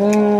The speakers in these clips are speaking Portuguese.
Mm.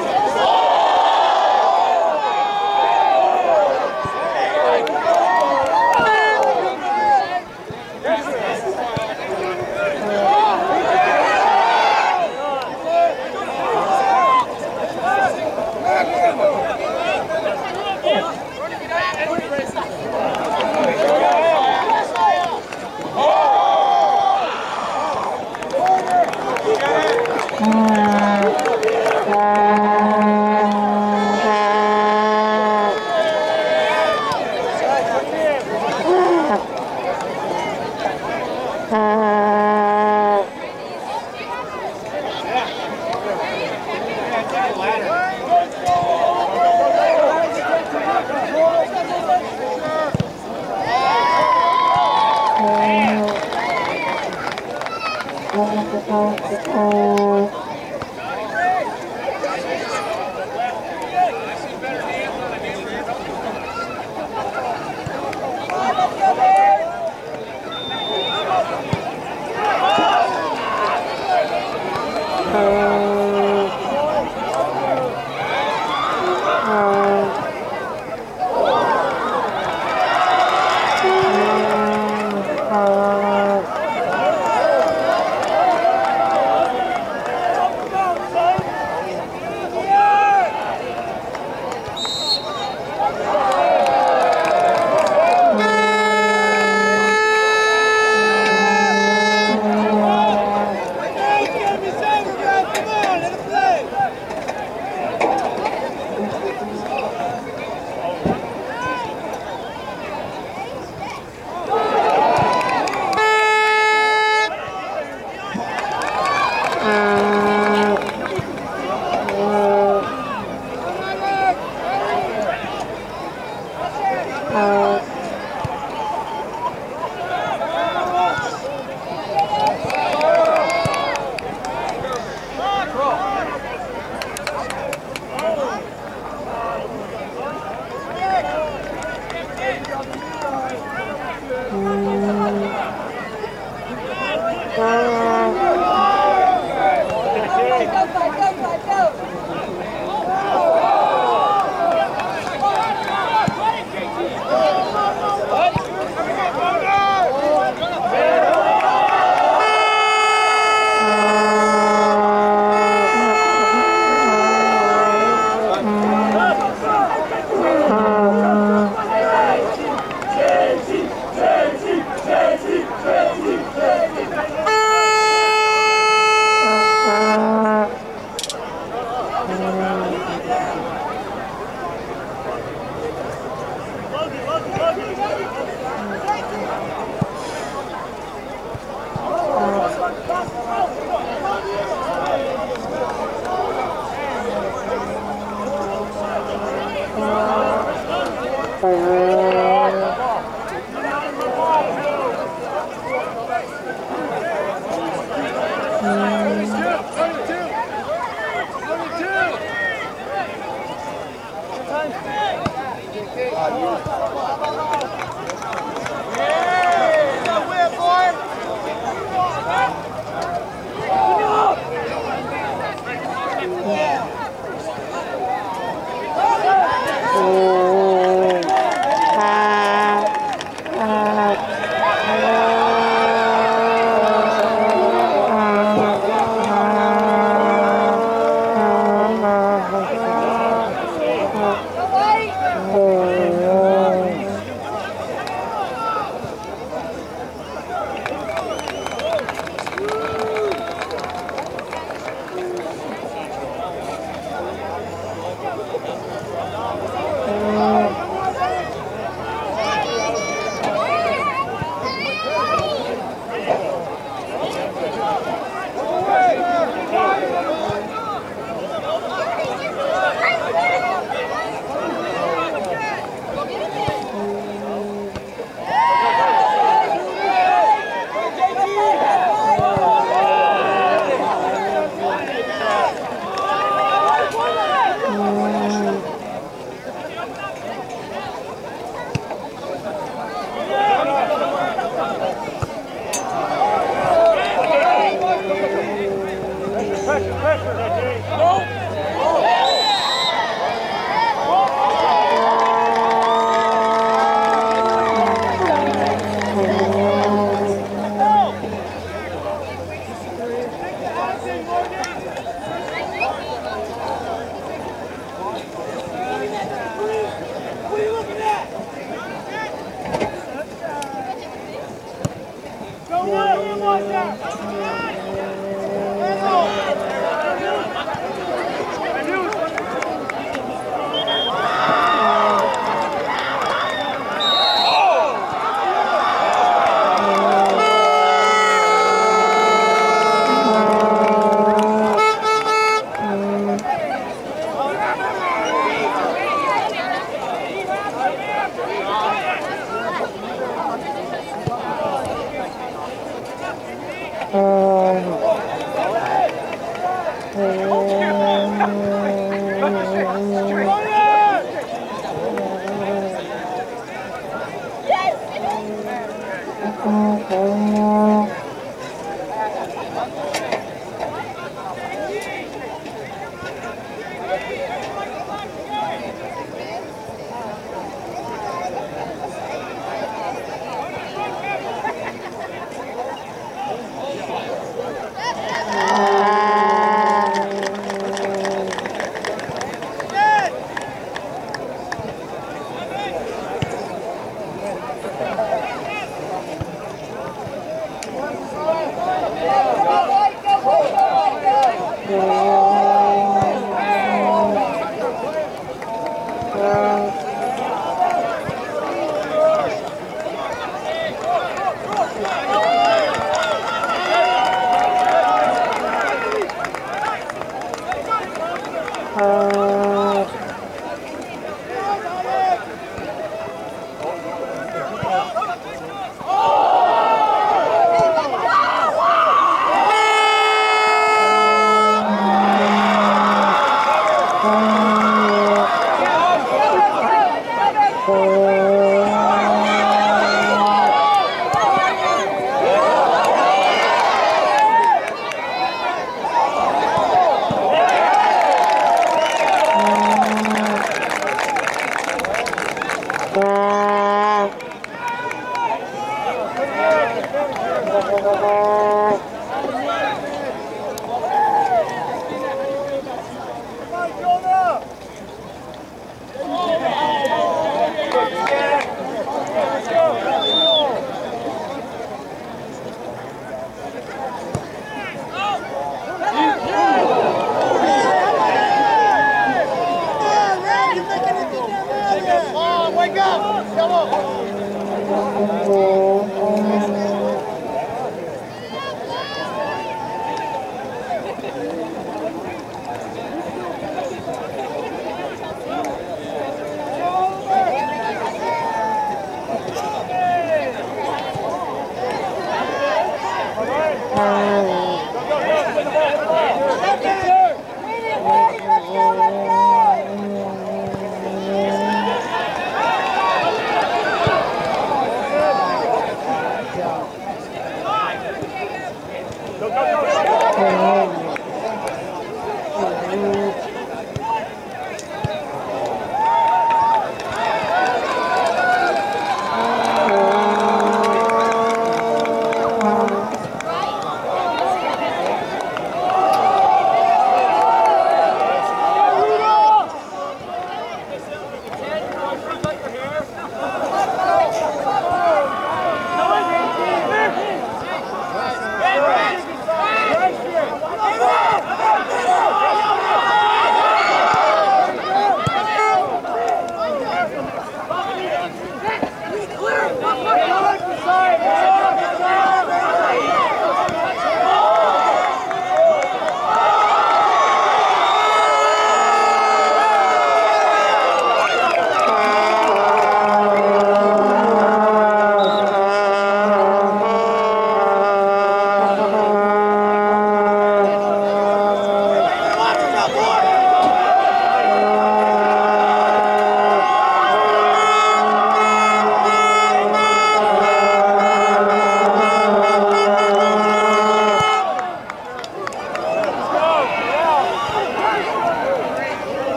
Música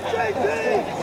JP!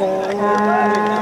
à.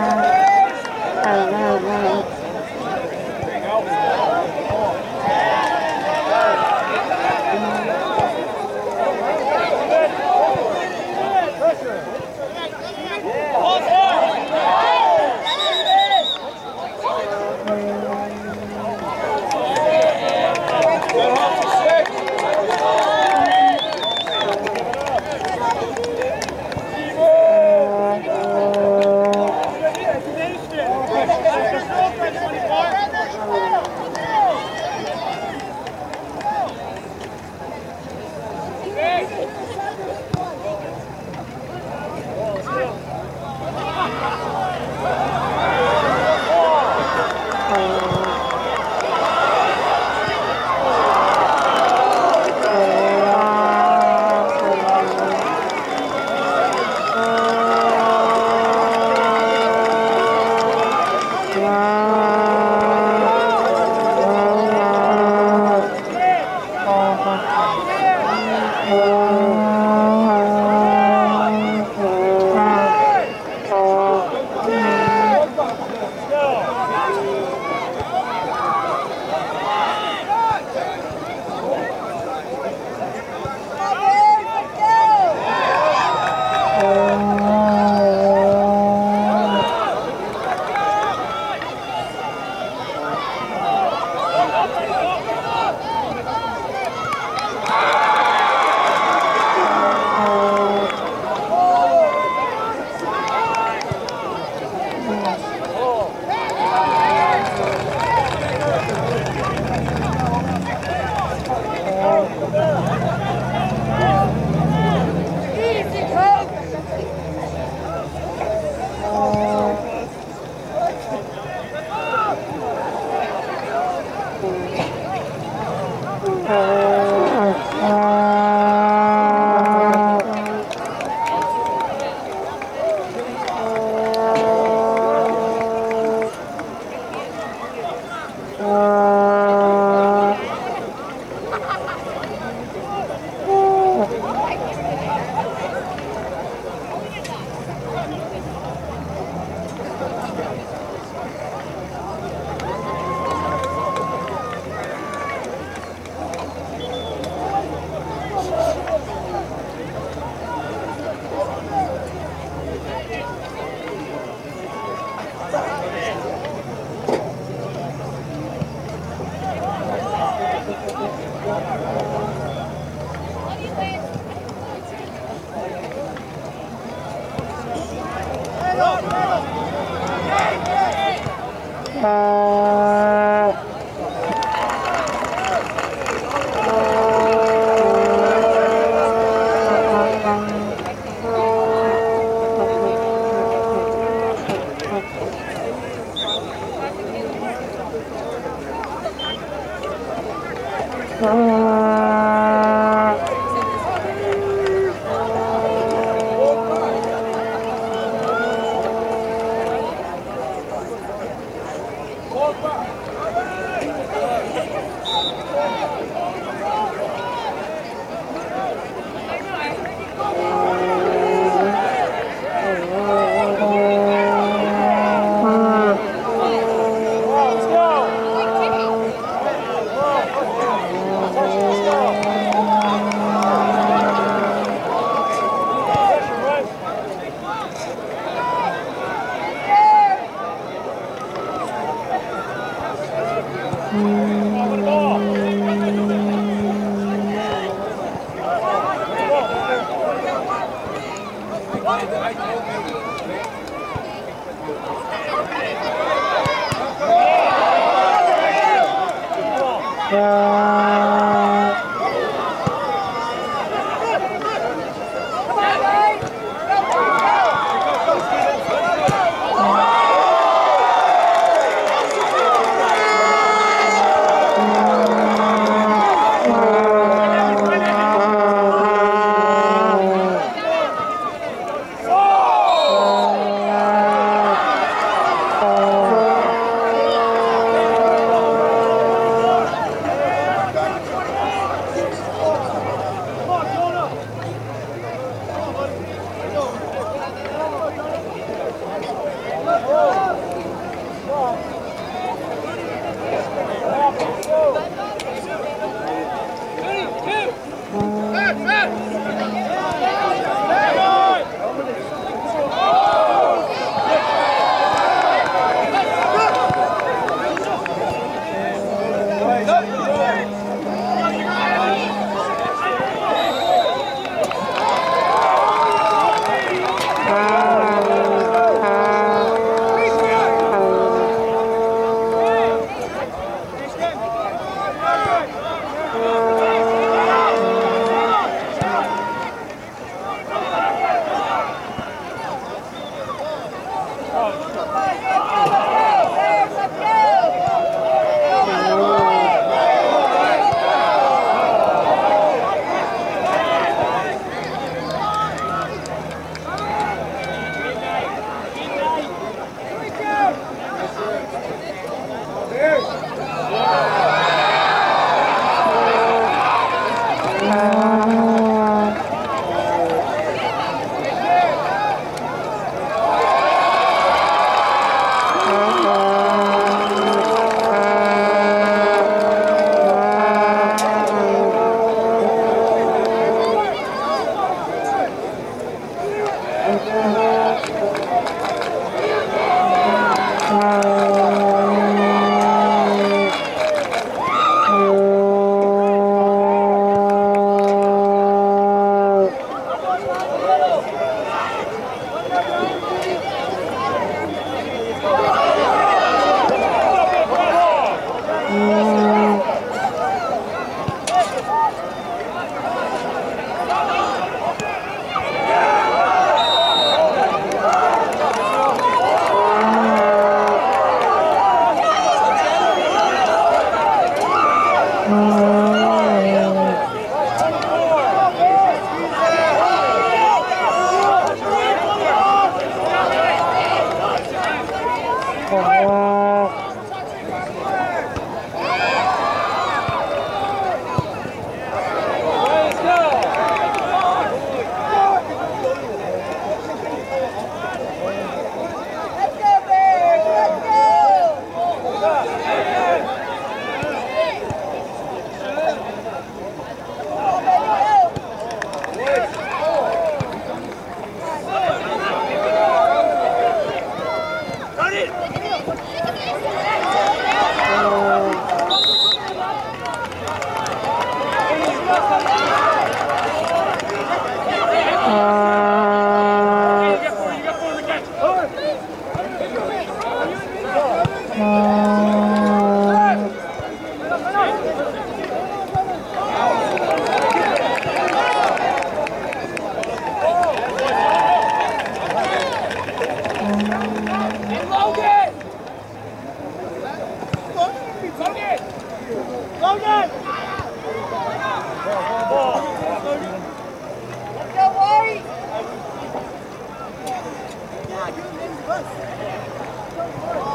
Vamos!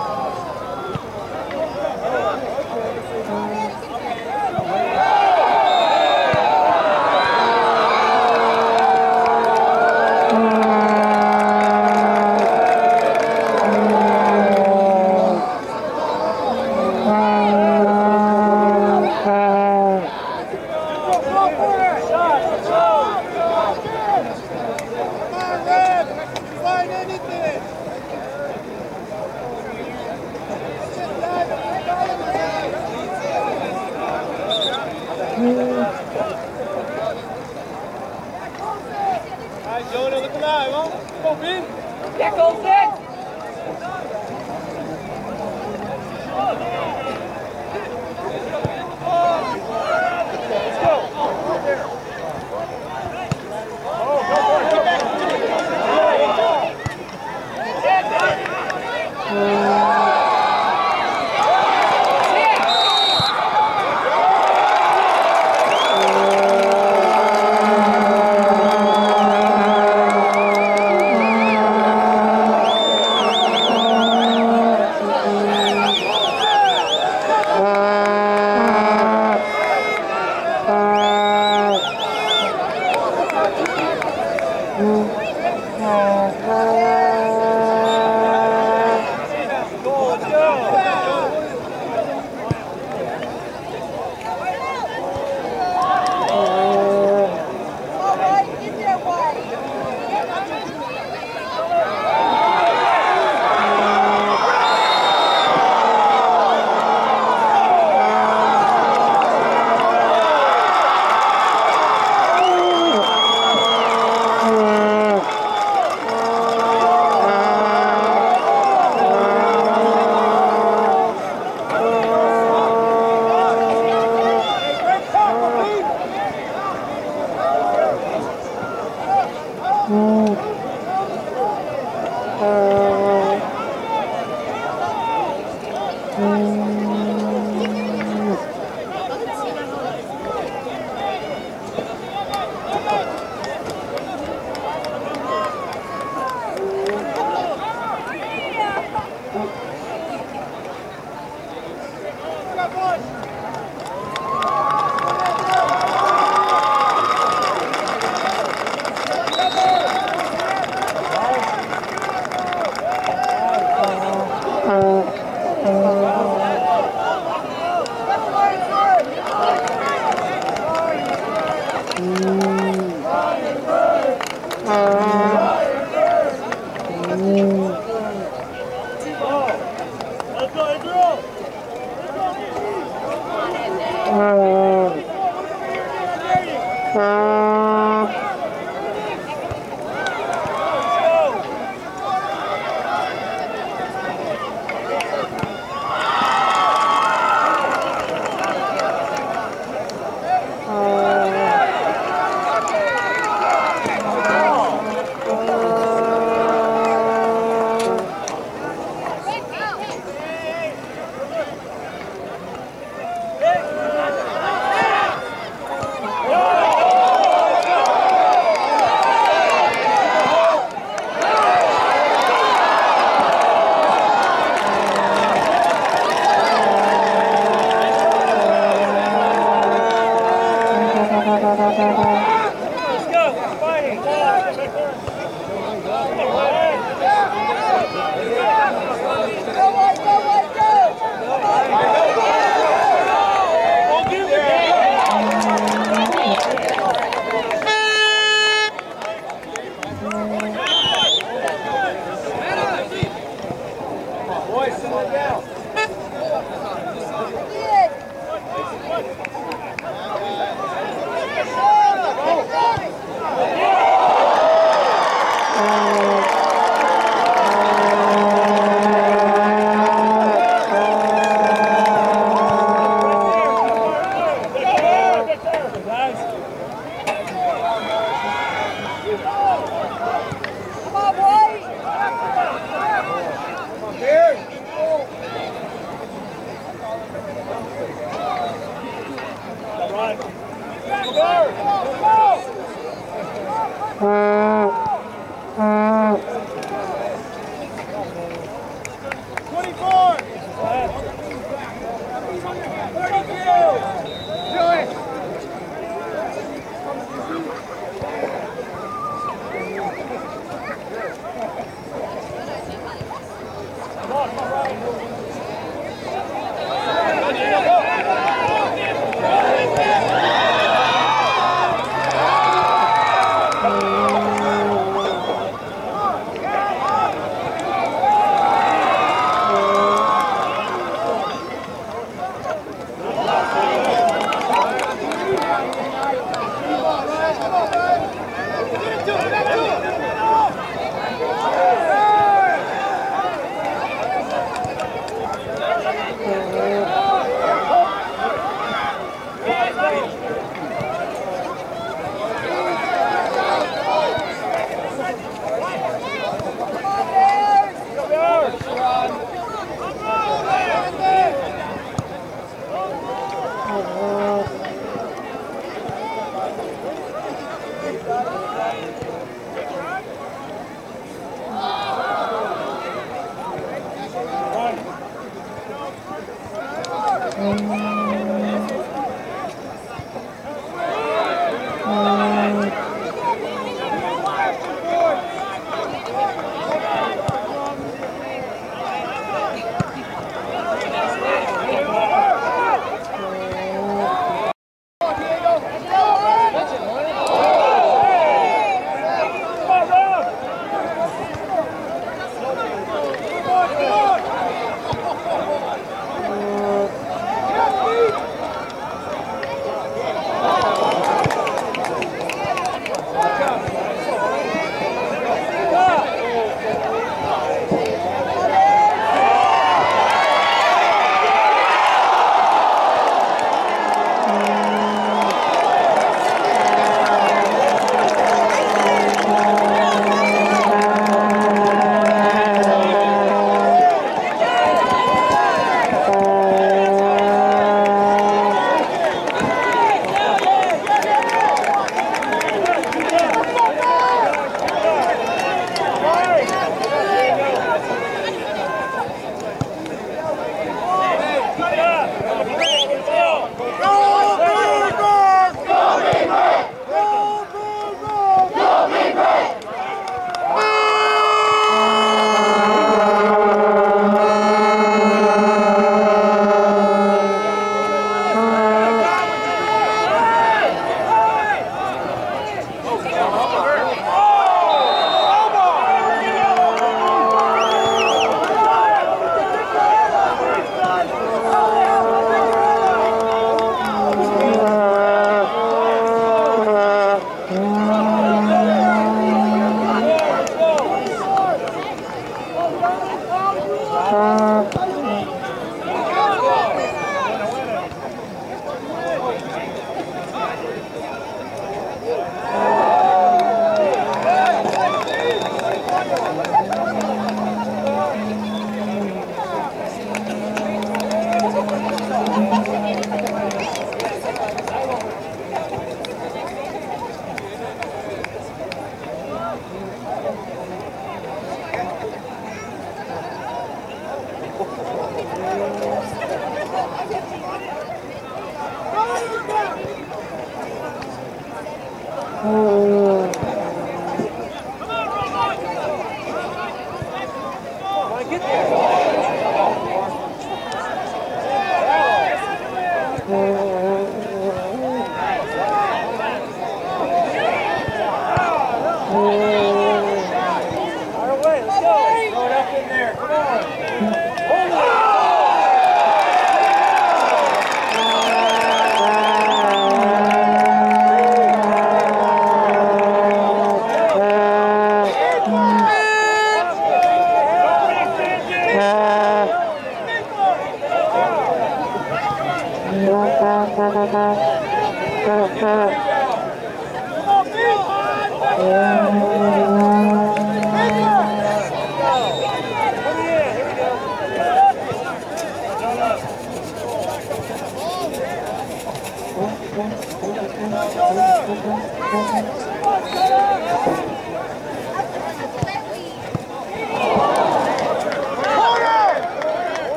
안녕 하.